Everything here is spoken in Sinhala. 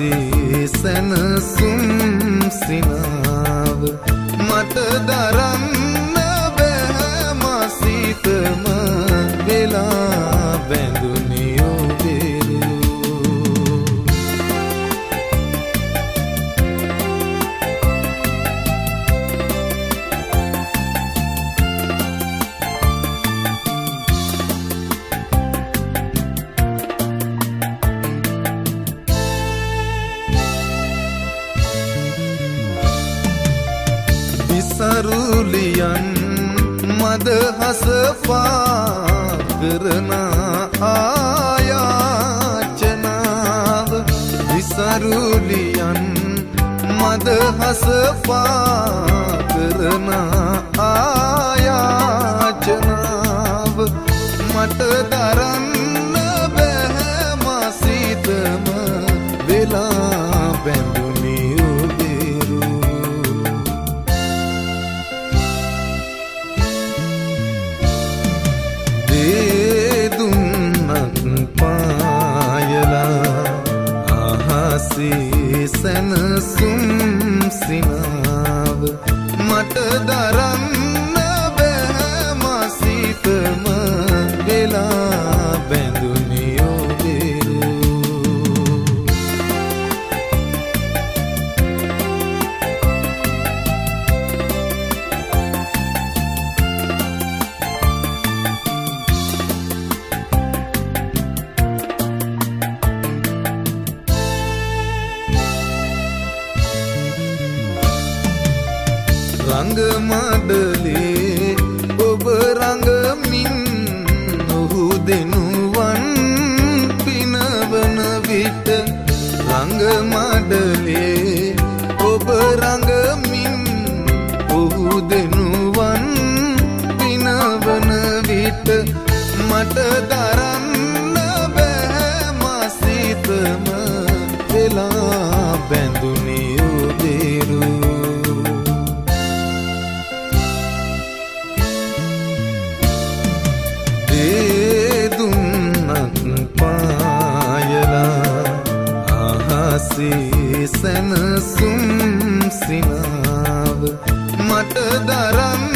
පසේ සැනසුම් සිනාව මට දර විසරුලියන් මද හසපා කරන ආයාචනාව විසරුලියන් මද හසපා කරන අහසේ සැනසුම් සිනාව. මට දරන්න රඟමඩලේ ඔබ රඟමින් ඔහු දෙනුවන් පිනවන විට රඟමඩලේ ඔබ රඟමින් ඔහු දෙනුවන් පිනවන විට මට දරන්න බෑ මසිතම වෙලා අහසේ සැනසුම් සිනාව. මට දරන්න